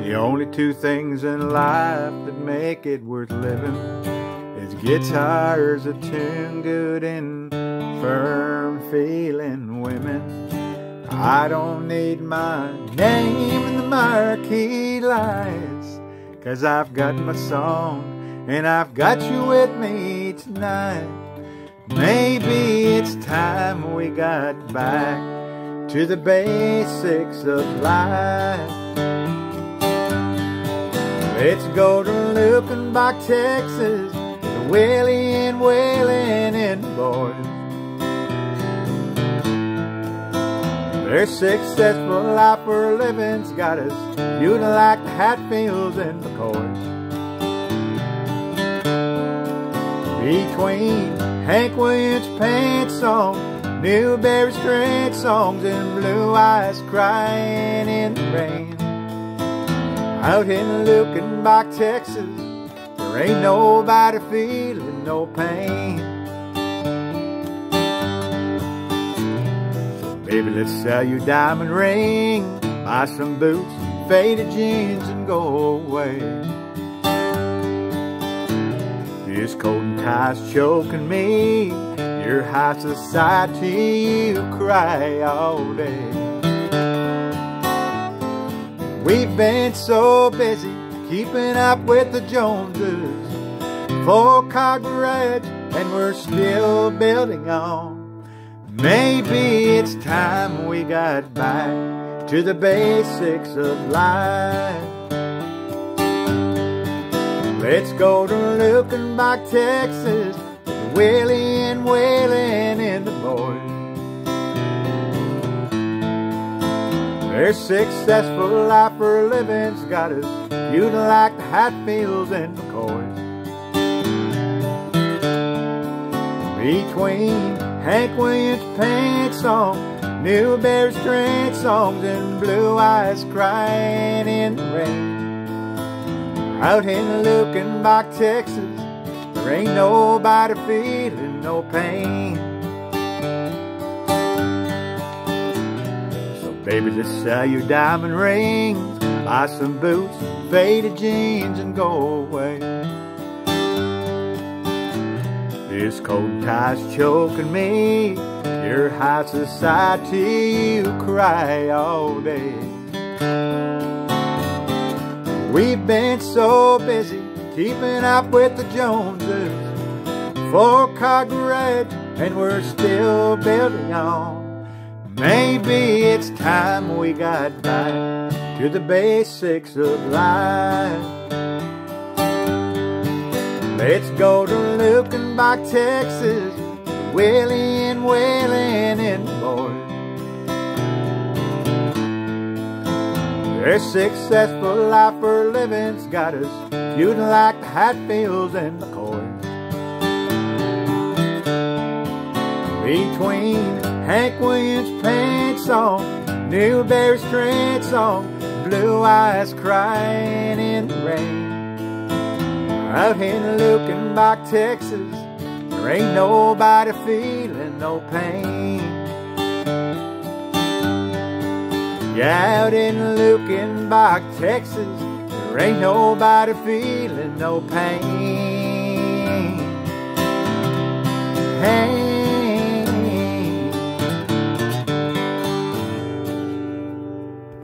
The only two things in life that make it worth living is guitars that tune good and firm feeling women. I don't need my name in the marquee lights, cause I've got my song and I've got you with me tonight. Maybe it's time we got back to the basics of life. Let's go to Luckenbach, Texas, the Willie and Wailing and boys. Their successful life a living's got us feeling like the Hatfields and the McCoys. Between Hank Williams' paint song, Newberry String songs, and Blue Eyes crying in the rain. Out in Luckenbach, Texas, there ain't nobody feeling no pain. Baby, let's sell you diamond ring, buy some boots, faded jeans, and go away. This coat and tie's choking me, your high society, you cry all day. We've been so busy keeping up with the Joneses. Four car garage and we're still building on. Maybe it's time we got back to the basics of life. Let's go to Luckenbach, Texas, Willie Their successful life for a living's got us feuding like the Hatfields and McCoys. Between Hank Williams' paint song, Newberry String songs, and Blue Eyes crying in the rain. Out in Luckenbach, Texas, there ain't nobody feeling no pain. Baby, let's sell your diamond rings, buy some boots, faded jeans, and go away. This cold tie's choking me, your high society, you cry all day. We've been so busy keeping up with the Joneses. Four car garage and we're still building on. Maybe it's time we got back to the basics of life. Let's go to Luckenbach, Texas, Willie and Wailing and boys. Their successful life for living's got us feuding like the Hatfields and the McCoys. Between Hank Williams' paint song, Newberry String song, Blue Eyes crying in the rain. Out in Luckenbach, Texas, there ain't nobody feeling no pain. Yeah, out in Luckenbach, Texas, there ain't nobody feeling no. Pain.